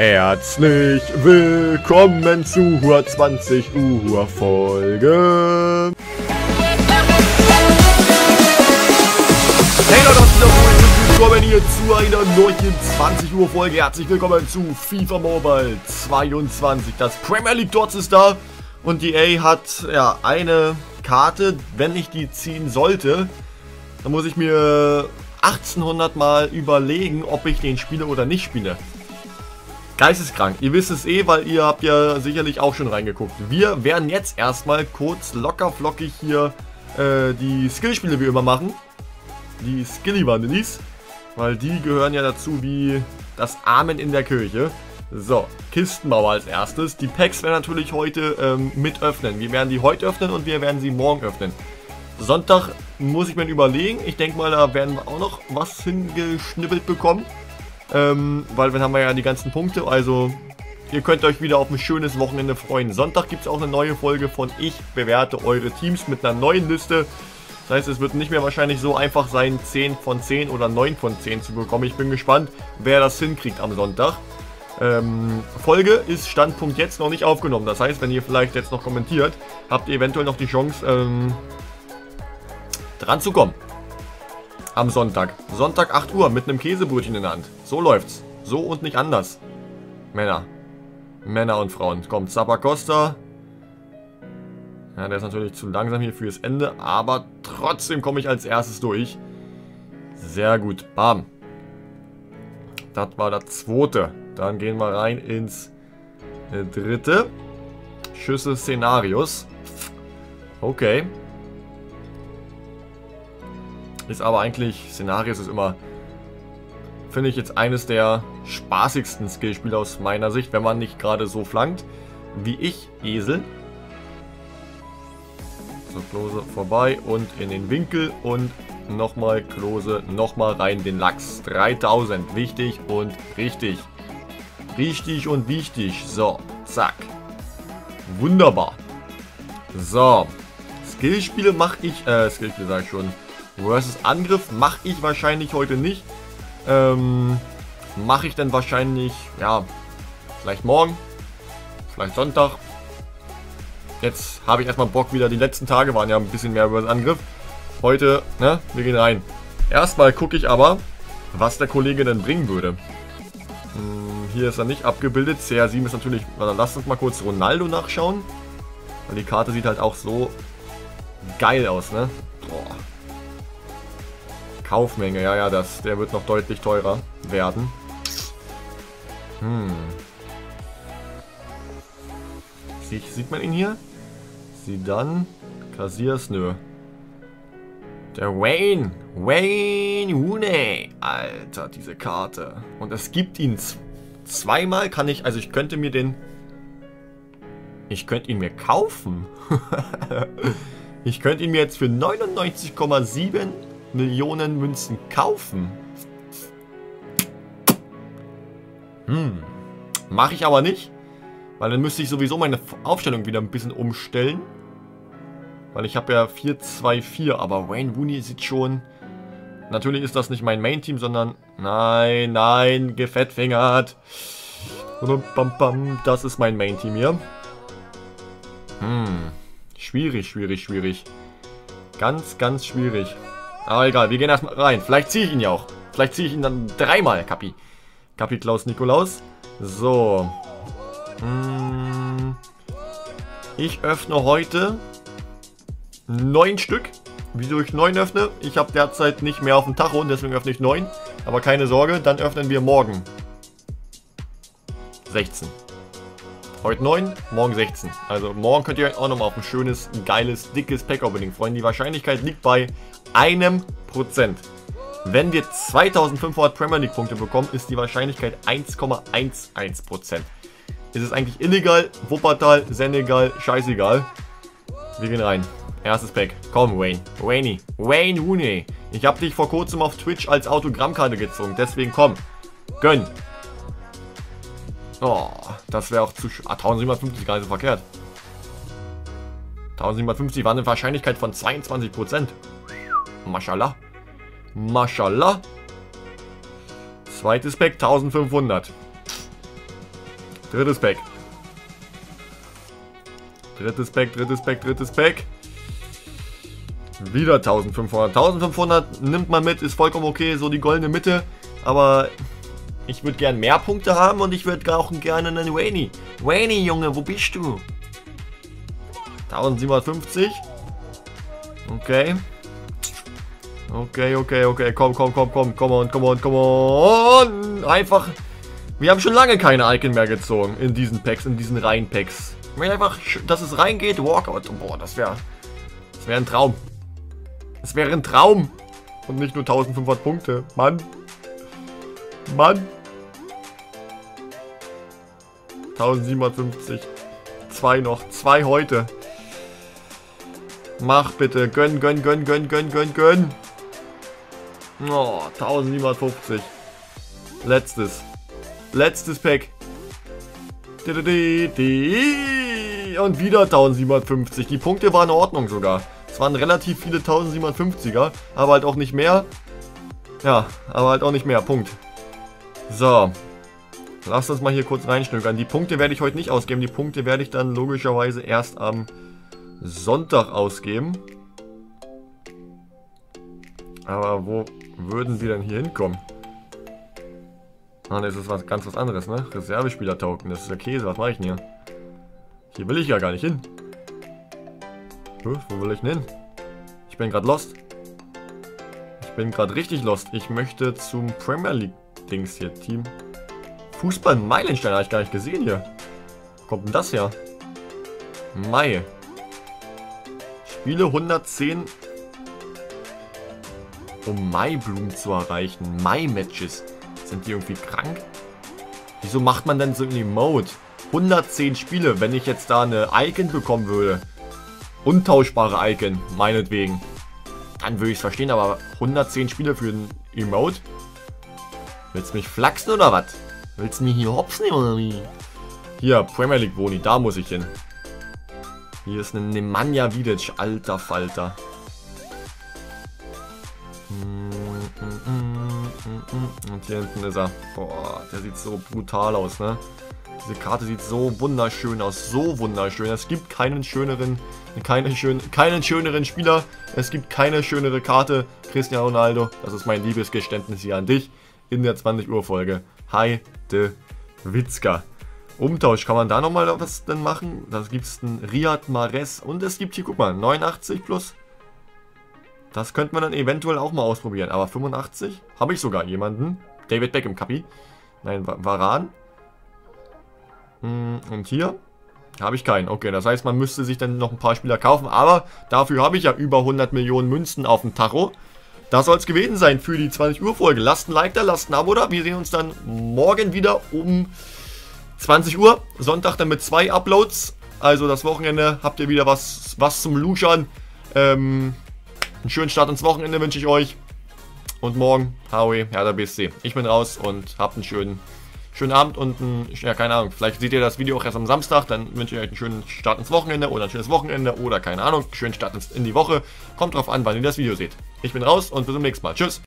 Herzlich willkommen zur 20 Uhr Folge. Hey Leute, und willkommen hier zu einer neuen 20 Uhr Folge. Herzlich willkommen zu FIFA Mobile 22. Das Premier League Dots ist da und die A hat ja eine Karte, wenn ich die ziehen sollte, dann muss ich mir 1800 Mal überlegen, ob ich den spiele oder nicht spiele. Geisteskrank. Ihr wisst es eh, weil ihr habt ja sicherlich auch schon reingeguckt. Wir werden jetzt erstmal kurz locker flockig hier äh, die Skillspiele wie immer machen. Die Skilly Vanillis. Weil die gehören ja dazu wie das Amen in der Kirche. So, Kistenmauer als erstes. Die Packs werden natürlich heute ähm, mit öffnen. Wir werden die heute öffnen und wir werden sie morgen öffnen. Sonntag muss ich mir überlegen. Ich denke mal, da werden wir auch noch was hingeschnippelt bekommen. Ähm, weil dann haben wir ja die ganzen Punkte. Also ihr könnt euch wieder auf ein schönes Wochenende freuen. Sonntag gibt es auch eine neue Folge von Ich bewerte eure Teams mit einer neuen Liste. Das heißt, es wird nicht mehr wahrscheinlich so einfach sein, 10 von 10 oder 9 von 10 zu bekommen. Ich bin gespannt, wer das hinkriegt am Sonntag. Ähm, Folge ist Standpunkt jetzt noch nicht aufgenommen. Das heißt, wenn ihr vielleicht jetzt noch kommentiert, habt ihr eventuell noch die Chance, ähm, dran zu kommen am Sonntag. Sonntag 8 Uhr mit einem Käsebrötchen in der Hand. So läuft's. So und nicht anders. Männer. Männer und Frauen. Kommt Zappacosta. Ja, der ist natürlich zu langsam hier fürs Ende, aber trotzdem komme ich als erstes durch. Sehr gut. Bam. Das war das zweite. Dann gehen wir rein ins äh, dritte. Schüsse Szenarios. Okay. Ist aber eigentlich, Szenarios ist immer, finde ich jetzt eines der spaßigsten Skillspiele aus meiner Sicht, wenn man nicht gerade so flankt, wie ich, Esel. So, Klose vorbei und in den Winkel und nochmal Klose, nochmal rein den Lachs. 3000, wichtig und richtig. Richtig und wichtig. So, zack. Wunderbar. So, Skillspiele mache ich, äh, Skillspiele sage ich schon, Versus Angriff mache ich wahrscheinlich heute nicht. Ähm, mache ich dann wahrscheinlich, ja, vielleicht morgen, vielleicht Sonntag. Jetzt habe ich erstmal Bock wieder. Die letzten Tage waren ja ein bisschen mehr über Angriff. Heute, ne, wir gehen rein. Erstmal gucke ich aber, was der Kollege denn bringen würde. Hm, hier ist er nicht abgebildet. CR7 ist natürlich, also lasst uns mal kurz Ronaldo nachschauen. Weil die Karte sieht halt auch so geil aus, ne? Kaufmenge, ja, ja, das, der wird noch deutlich teurer werden. Hm. Sieht, sieht man ihn hier? Sie dann. Kassiers, nö. Der Wayne. Wayne Rooney. Alter, diese Karte. Und es gibt ihn zweimal. Kann ich, also ich könnte mir den... Ich könnte ihn mir kaufen. ich könnte ihn mir jetzt für 99,7 Millionen Münzen kaufen. Hm. Mache ich aber nicht. Weil dann müsste ich sowieso meine Aufstellung wieder ein bisschen umstellen. Weil ich habe ja 4-2-4. Aber Wayne Rooney sieht schon... Natürlich ist das nicht mein Main-Team, sondern... Nein, nein, gefettfingert. Das ist mein Main-Team hier. Hm. Schwierig, schwierig, schwierig. Ganz, ganz schwierig. Aber egal, wir gehen erstmal rein. Vielleicht ziehe ich ihn ja auch. Vielleicht ziehe ich ihn dann dreimal, Kapi. Kapi Klaus Nikolaus. So. Hm. Ich öffne heute neun Stück. Wieso ich neun öffne? Ich habe derzeit nicht mehr auf dem Tacho und deswegen öffne ich neun. Aber keine Sorge, dann öffnen wir morgen 16. Heute 9, morgen 16. Also morgen könnt ihr euch auch nochmal auf ein schönes, geiles, dickes Pack-Opening freuen. Die Wahrscheinlichkeit liegt bei einem Prozent. Wenn wir 2500 Premier League Punkte bekommen, ist die Wahrscheinlichkeit 1,11%. Prozent. Ist es eigentlich illegal? Wuppertal, Senegal, scheißegal. Wir gehen rein. Erstes Pack. Komm, Wayne. Wayne. Wayne Rooney. Ich habe dich vor kurzem auf Twitch als Autogrammkarte gezogen. Deswegen komm. Gönn. Oh, das wäre auch zu... Ah, 1750 gar nicht so verkehrt. 1750 war eine Wahrscheinlichkeit von 22%. Mashallah. Mashallah. Zweites Pack 1500. Drittes Pack. Drittes Pack, drittes Pack, drittes Pack. Wieder 1500. 1500 nimmt man mit, ist vollkommen okay, so die goldene Mitte. Aber ich würde gern mehr Punkte haben und ich würde auch gerne einen Wayne. Wayne, Junge, wo bist du? 1750. Okay. Okay, okay, okay. Komm, komm, komm, komm, komm on, komm on, komm on. Einfach. Wir haben schon lange keine Icon mehr gezogen in diesen Packs, in diesen Reihen-Packs. Wenn einfach, dass es reingeht, Walkout. Boah, das wäre. Das wäre ein Traum. Das wäre ein Traum. Und nicht nur 1500 Punkte. Mann. Mann. 1750. Zwei noch. Zwei heute. Mach bitte. Gönn, gönn, gönn, gönn, gönn, gönn, gönn. Oh, 1750. Letztes. Letztes Pack. Und wieder 1750. Die Punkte waren in Ordnung sogar. Es waren relativ viele 1750er, aber halt auch nicht mehr. Ja, aber halt auch nicht mehr. Punkt. So. Lass uns mal hier kurz reinstökern. Die Punkte werde ich heute nicht ausgeben. Die Punkte werde ich dann logischerweise erst am Sonntag ausgeben. Aber wo würden wir denn hier hinkommen? Ah, das ist was ganz was anderes, ne? Reservespieler-Token. Das ist der Käse. Was mache ich denn hier? Hier will ich ja gar nicht hin. Huh, wo will ich denn hin? Ich bin gerade lost. Ich bin gerade richtig lost. Ich möchte zum Premier League-Dings hier. Team. Fußball Meilenstein habe ich gar nicht gesehen hier. Wo kommt denn das her? Mai. Spiele 110 um Mai-Blumen zu erreichen. Mai-Matches. Sind die irgendwie krank? Wieso macht man denn so in Emote? 110 Spiele, wenn ich jetzt da eine Icon bekommen würde. Untauschbare Icon, meinetwegen. Dann würde ich es verstehen, aber 110 Spiele für ein Emote? Willst du mich flachsen oder was? Willst du mich hier hops nehmen oder wie? Hier, Premier League Boni, da muss ich hin. Hier ist ein Nemanja Vidic, alter Falter. Und hier hinten ist er. Boah, der sieht so brutal aus, ne? Diese Karte sieht so wunderschön aus, so wunderschön. Es gibt keinen schöneren, keine schön, keinen schöneren Spieler. Es gibt keine schönere Karte. Cristiano Ronaldo, das ist mein Liebesgeständnis hier an dich in der 20 Uhr Folge. Hi, de Witzka. Umtausch, kann man da nochmal was denn machen? Da gibt es einen Riyad Mahrez und es gibt hier, guck mal, 89 plus. Das könnte man dann eventuell auch mal ausprobieren. Aber 85 habe ich sogar jemanden. David Beckham, Kapi. Nein, Varan. Hm, und hier habe ich keinen. Okay, das heißt, man müsste sich dann noch ein paar Spieler kaufen. Aber dafür habe ich ja über 100 Millionen Münzen auf dem Tacho. Das soll es gewesen sein für die 20 Uhr Folge. Lasst ein Like da, lasst ein Abo da. Wir sehen uns dann morgen wieder um 20 Uhr. Sonntag dann mit zwei Uploads. Also das Wochenende habt ihr wieder was, was zum Luschern. Ähm, einen schönen Start ins Wochenende wünsche ich euch. Und morgen, Howie, Hertha BSC. Ich bin raus und habt einen schönen, schönen Abend und einen, ja, keine Ahnung, vielleicht seht ihr das Video auch erst am Samstag, dann wünsche ich euch einen schönen Start ins Wochenende oder ein schönes Wochenende oder keine Ahnung, schönen Start in die Woche. Kommt drauf an, wann ihr das Video seht. Ich bin raus und bis zum nächsten Mal. Tschüss.